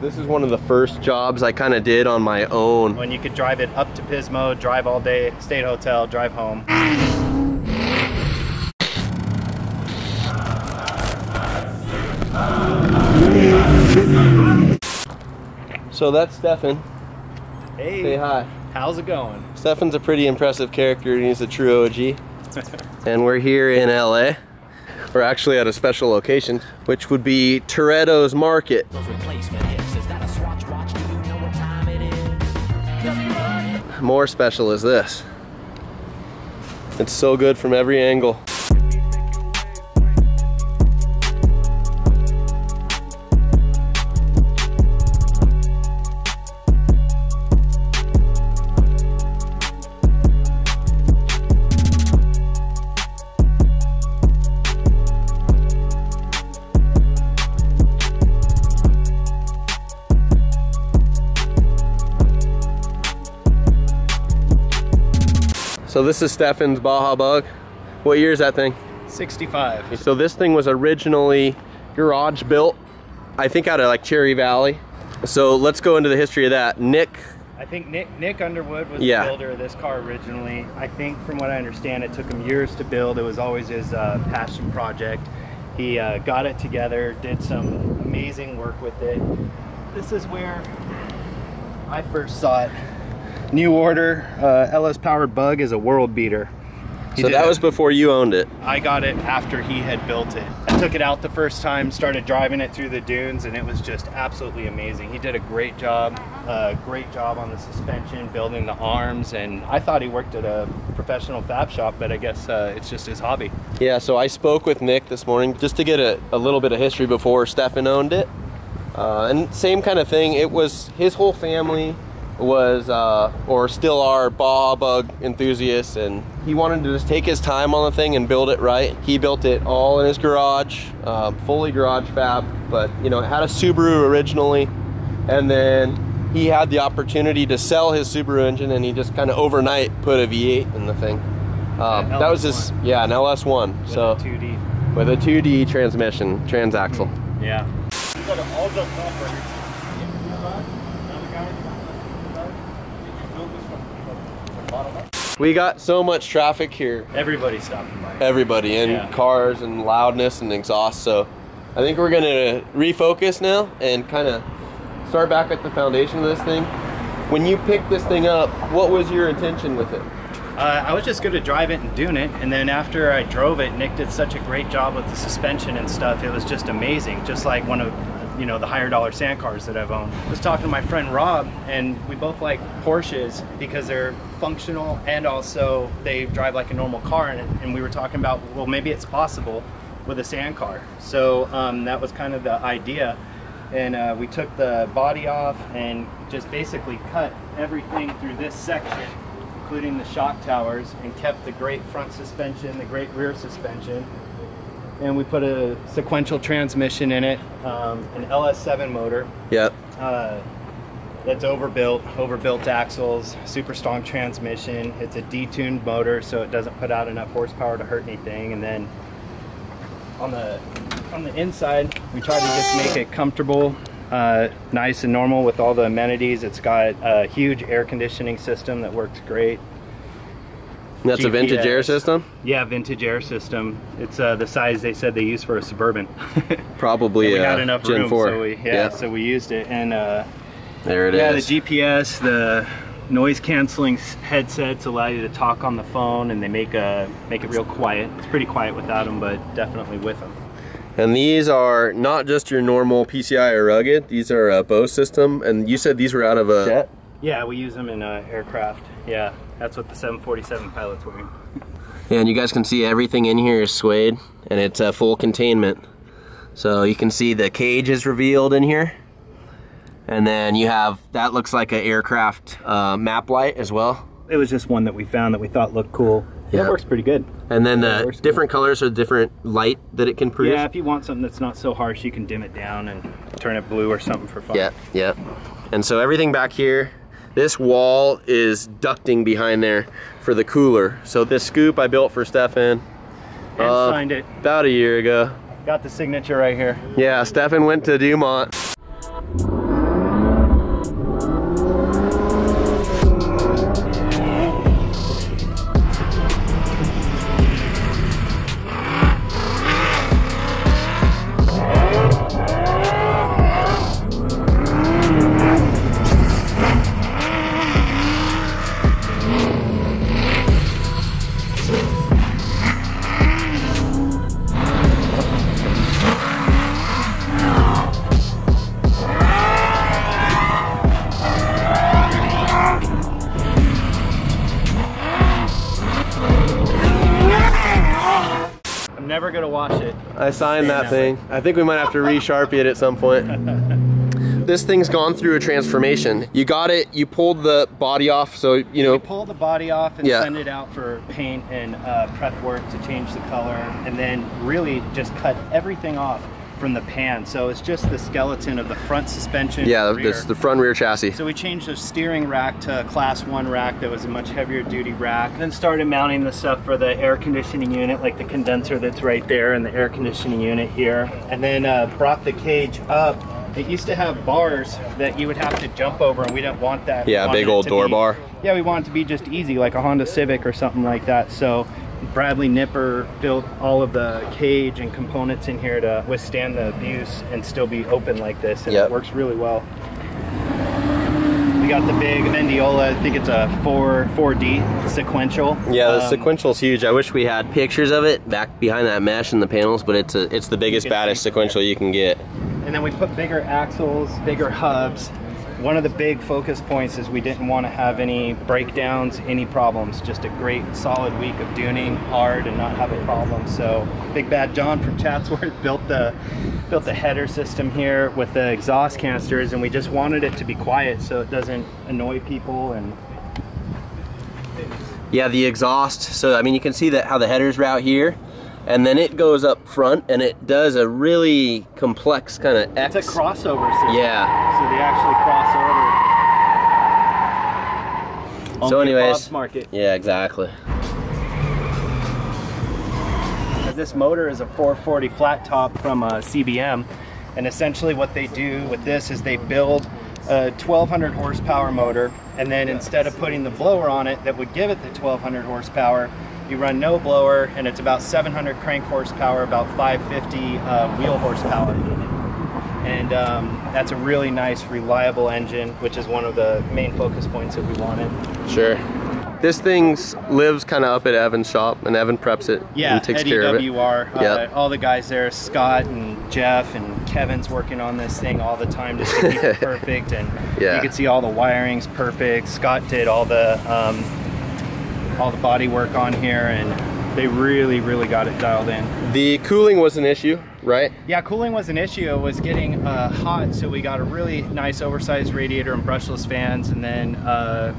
This is one of the first jobs I kind of did on my own. When you could drive it up to Pismo, drive all day, stay at hotel, drive home. So that's Stefan. Hey, Say hi. how's it going? Stefan's a pretty impressive character and he's a true OG. and we're here in LA. We're actually at a special location, which would be Toretto's Market. More special is this. It's so good from every angle. So this is Stefan's Baja Bug. What year is that thing? 65. So this thing was originally garage built, I think out of like Cherry Valley. So let's go into the history of that. Nick, I think Nick, Nick Underwood was Yeah. the builder of this car originally. I think from what I understand, it took him years to build. It was always his uh, passion project. He uh, got it together, did some amazing work with it. This is where I first saw it. New order, uh, LS powered bug is a world beater. He so that a- was before you owned it. I got it after he had built it. I took it out the first time, started driving it through the dunes, and it was just absolutely amazing. He did a great job, uh, great job on the suspension, building the arms, and I thought he worked at a professional fab shop, but I guess uh, it's just his hobby. Yeah, so I spoke with Nick this morning just to get a, a little bit of history before Stefan owned it. Uh, and same kind of thing. It was his whole family was uh, or still are Baja Bug enthusiasts, and he wanted to just take his time on the thing and build it right. He built it all in his garage, uh, fully garage fab, but you know it had a Subaru originally, and then he had the opportunity to sell his Subaru engine, and he just kind of overnight put a V8 in the thing. Um, that was his yeah an LS1. With so a 2D. with a 2D transmission, transaxle. Yeah. We got so much traffic here, Everybody stopping by. everybody, and Yeah. cars and loudness and exhaust. So I think we're gonna refocus now and kind of start back at the foundation of this thing. When you picked this thing up, what was your intention with it? Uh, I was just going to drive it and dune it, and then after I drove it, Nick did such a great job with the suspension and stuff. It was just amazing, just like one of you know the higher dollar sand cars that I've owned. I was talking to my friend Rob, and we both like Porsches because they're functional and also they drive like a normal car. And, and we were talking about well, maybe it's possible with a sand car. So um, that was kind of the idea. And uh, we took the body off and just basically cut everything through this section including the shock towers, and kept the great front suspension, the great rear suspension. And we put a sequential transmission in it, um, an LS7 motor Yep. uh, that's overbuilt, overbuilt axles, super strong transmission. It's a detuned motor, so it doesn't put out enough horsepower to hurt anything. And then on the on the inside, we try to just make it comfortable, uh, nice and normal with all the amenities. It's got a huge air conditioning system that works great. And that's a vintage air system? Yeah, vintage air system. It's uh, the size they said they use for a suburban. Probably we uh, had enough Gen room, 4. so we yeah, so we used it. And uh, there it is. yeah, the GPS, the noise canceling headsets allow you to talk on the phone, and they make a make it real quiet. It's pretty quiet without them, but definitely with them. And these are not just your normal PCI or rugged. These are a Bose system. And you said these were out of a jet. Yeah, we use them in uh, aircraft. Yeah, that's what the 747 pilot's wearing. Yeah, and you guys can see everything in here is suede and it's a full containment. So you can see the cage is revealed in here. And then you have, that looks like an aircraft uh, map light as well. It was just one that we found that we thought looked cool. Yeah. It works pretty good. And then the different colors are different light that it can produce. Yeah, if you want something that's not so harsh, you can dim it down and turn it blue or something for fun. Yeah, yeah. And so everything back here, this wall is ducting behind there for the cooler. So this scoop I built for Stefan And Uh, signed it. about a year ago. Got the signature right here. Yeah, Stefan went to Dumont. Never gonna wash it. I signed that that thing. I think we might have to re-sharpie it at some point. this thing's gone through a transformation. You got it, you pulled the body off, so you know, You Pull the body off and Yeah. send it out for paint and uh, prep work to change the color, and then really just cut everything off from the pan. So it's just the skeleton of the front suspension. yeah, rear. this the front rear chassis. So we changed the steering rack to a class one rack that was a much heavier duty rack. Then started mounting the stuff for the air conditioning unit, like the condenser that's right there and the air conditioning unit here. And then uh, brought the cage up. It used to have bars that you would have to jump over and we didn't want that. Yeah, big old door be- bar. Yeah, we wanted it to be just easy, like a Honda Civic or something like that. So Bradley Nipper built all of the cage and components in here to withstand the abuse and still be open like this. And Yep. it works really well. We got the big Mendeola, I think it's a 4 4D sequential. Yeah, the Um, sequential's huge. I wish we had pictures of it back behind that mesh in the panels, but it's a, it's the biggest, baddest sequential you can get. And then we put bigger axles, bigger hubs. One of the big focus points is we didn't want to have any breakdowns, any problems. Just a great solid week of tuning hard and not have a problem. So Big Bad John from Chatsworth built the built the header system here with the exhaust canisters, and we just wanted it to be quiet so it doesn't annoy people and Yeah, the exhaust. So I mean, you can see that how the headers route here, and then it goes up front, and it does a really complex kind of X. it's a crossover system. Yeah. So they actually So anyways- Bob's Market. Yeah, exactly. This motor is a 440 flat top from uh, CBM, and essentially what they do with this is they build a 1200 horsepower motor, and then instead of putting the blower on it that would give it the 1200 horsepower, you run no blower, and it's about 700 crank horsepower, about 550 uh, wheel horsepower. And um, that's a really nice, reliable engine, which is one of the main focus points that we wanted. Sure. This thing lives kind of up at Evan's shop, and Evan preps it Yeah, and takes Eddie care of it. WR. Yep. Uh, all the guys there, Scott and Jeff and Kevin's working on this thing all the time just to keep it perfect. And Yeah. you can see all the wiring's perfect. Scott did all the um, all the body work on here, and they really, really got it dialed in. The cooling was an issue, right? Yeah, cooling was an issue. It was getting uh, hot, so we got a really nice oversized radiator and brushless fans, and then uh,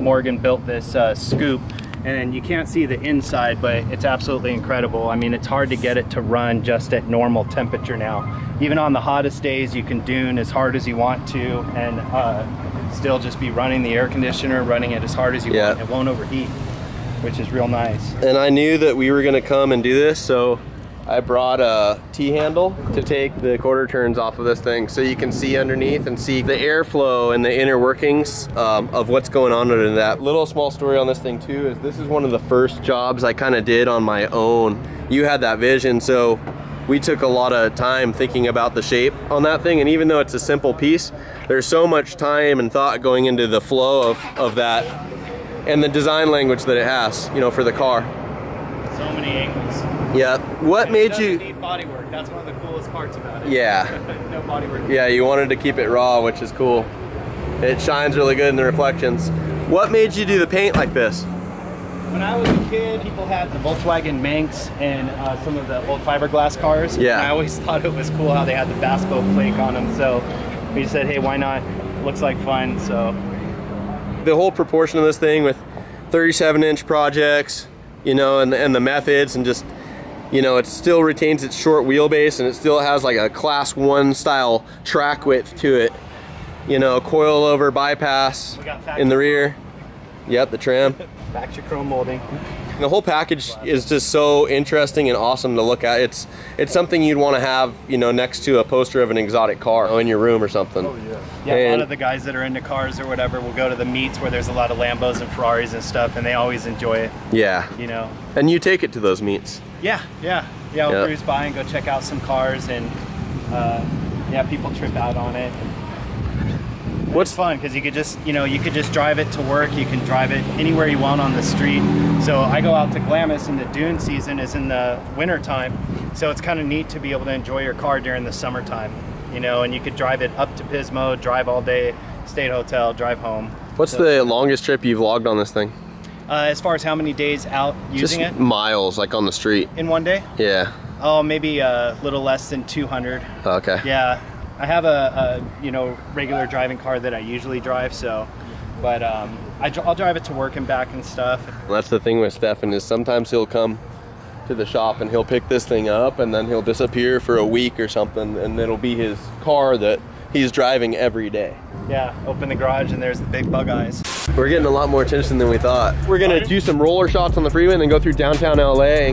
Morgan built this uh, scoop. And you can't see the inside, but it's absolutely incredible. I mean, it's hard to get it to run just at normal temperature now. Even on the hottest days, you can dune as hard as you want to, and uh, still just be running the air conditioner, running it as hard as you Yeah. want. It won't overheat, which is real nice. And I knew that we were gonna come and do this, so I brought a T-handle to take the quarter turns off of this thing so you can see underneath and see the airflow and the inner workings um, of what's going on under that. Little small story on this thing too is this is one of the first jobs I kind of did on my own. You had that vision, so we took a lot of time thinking about the shape on that thing and even though it's a simple piece, there's so much time and thought going into the flow of, of that and the design language that it has, you know, for the car. So many angles. Yeah. What And made you? need body work. That's one of the coolest parts about it. Yeah. no body work. Yeah, you wanted to keep it raw, which is cool. It shines really good in the reflections. What made you do the paint like this? When I was a kid, people had the Volkswagen Manx and uh, some of the old fiberglass cars. Yeah. And I always thought it was cool how they had the bass boat flake on them. So we said, hey, why not? Looks like fun. So The whole proportion of this thing with 37 inch projects, you know, and, and the methods and just, you know, it still retains its short wheelbase and it still has like a class one style track width to it. You know, coil over bypass in the rear. Yep, the trim. factory chrome molding. The whole package is just so interesting and awesome to look at. It's it's something you'd want to have, you know, next to a poster of an exotic car in your room or something. Oh Yeah, Yeah. a lot of the guys that are into cars or whatever will go to the meets where there's a lot of Lambos and Ferraris and stuff, and they always enjoy it. Yeah. You know. And you take it to those meets. Yeah, yeah, yeah. We'll Yeah. cruise by and go check out some cars, and uh, yeah, people trip out on it. What's fun because you could just, you know, you could just drive it to work. You can drive it anywhere you want on the street. So I go out to Glamis, and the dune season is in the winter time. So it's kind of neat to be able to enjoy your car during the summertime, you know. And you could drive it up to Pismo, drive all day, stay at a hotel, drive home. what's So, the longest trip you've logged on this thing? uh, as far as how many days out using Just it miles, like on the street. in one day? Yeah. Oh, maybe a little less than 200. Okay. Yeah, I have a, a you know regular driving car that I usually drive. So, but um, I, I'll drive it to work and back and stuff. That's the thing with Stefan is sometimes he'll come to the shop and he'll pick this thing up and then he'll disappear for a week or something and it'll be his car that he's driving every day. Yeah, open the garage and there's the big bug eyes. We're getting a lot more attention than we thought. We're gonna do some roller shots on the freeway and then go through downtown LA